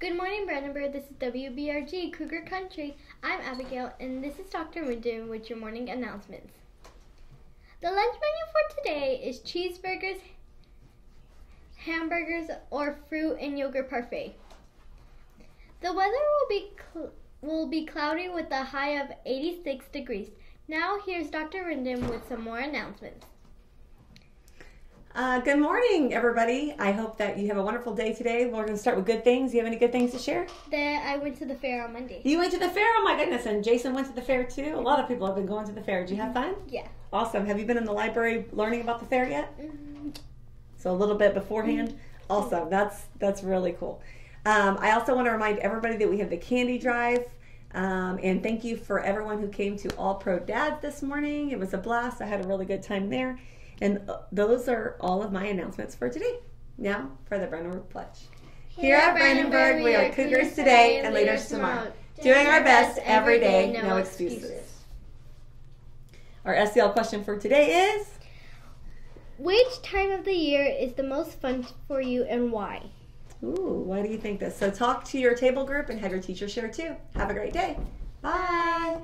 Good morning, Brandenburg. This is WBRG Cougar Country. I'm Abigail, and this is Dr. Minden with your morning announcements. The lunch menu for today is cheeseburgers, hamburgers, or fruit and yogurt parfait. The weather will be will be cloudy with a high of 86 degrees. Now here's Dr. Minden with some more announcements. Uh, good morning, everybody. I hope that you have a wonderful day today. We're going to start with good things. You have any good things to share? That I went to the fair on Monday. You went to the fair? Oh my goodness. And Jason went to the fair too. A lot of people have been going to the fair. Did you have fun? Yeah. Awesome. Have you been in the library learning about the fair yet? Mhm. So a little bit beforehand. Awesome. That's that's really cool. Um, I also want to remind everybody that we have the candy drive. Um, and thank you for everyone who came to All Pro Dads this morning. It was a blast. I had a really good time there. And uh, those are all of my announcements for today. Now for the Brandenburg Pledge. Here at Brandenburg, we are Cougars today and leaders tomorrow. Doing our best every day, no excuses. Our SEL question for today is Which time of the year is the most fun for you and why? Ooh, why do you think this? So talk to your table group and have your teacher share too. Have a great day. Bye.